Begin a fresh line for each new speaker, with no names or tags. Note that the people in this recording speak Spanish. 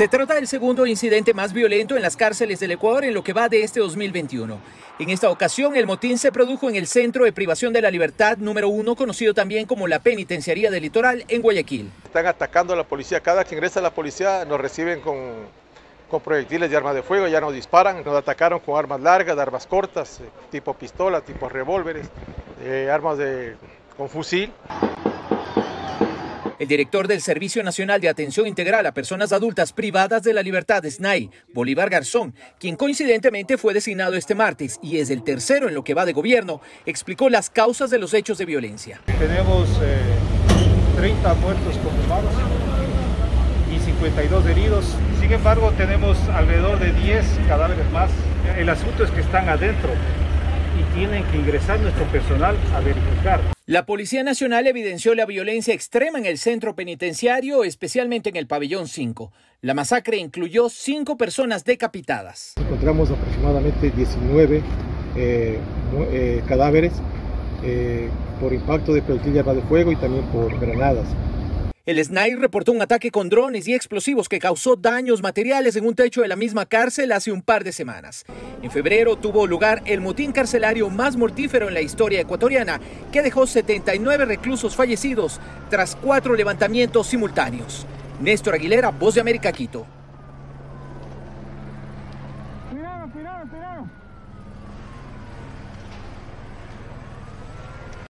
Se trata del segundo incidente más violento en las cárceles del Ecuador en lo que va de este 2021. En esta ocasión, el motín se produjo en el Centro de Privación de la Libertad número uno, conocido también como la Penitenciaría del Litoral, en Guayaquil.
Están atacando a la policía. Cada que ingresa la policía nos reciben con, con proyectiles de armas de fuego, ya nos disparan, nos atacaron con armas largas, armas cortas, eh, tipo pistola, tipo revólveres, eh, armas de, con fusil.
El director del Servicio Nacional de Atención Integral a Personas Adultas Privadas de la Libertad, SNAI, Bolívar Garzón, quien coincidentemente fue designado este martes y es el tercero en lo que va de gobierno, explicó las causas de los hechos de violencia.
Tenemos eh, 30 muertos confirmados y 52 heridos. Sin embargo, tenemos alrededor de 10 cadáveres más. El asunto es que están adentro y tienen que ingresar nuestro personal a verificar.
La Policía Nacional evidenció la violencia extrema en el centro penitenciario, especialmente en el pabellón 5. La masacre incluyó cinco personas decapitadas.
Encontramos aproximadamente 19 eh, eh, cadáveres eh, por impacto de proyectil de fuego y también por granadas.
El SNAI reportó un ataque con drones y explosivos que causó daños materiales en un techo de la misma cárcel hace un par de semanas. En febrero tuvo lugar el motín carcelario más mortífero en la historia ecuatoriana, que dejó 79 reclusos fallecidos tras cuatro levantamientos simultáneos. Néstor Aguilera, Voz de América, Quito.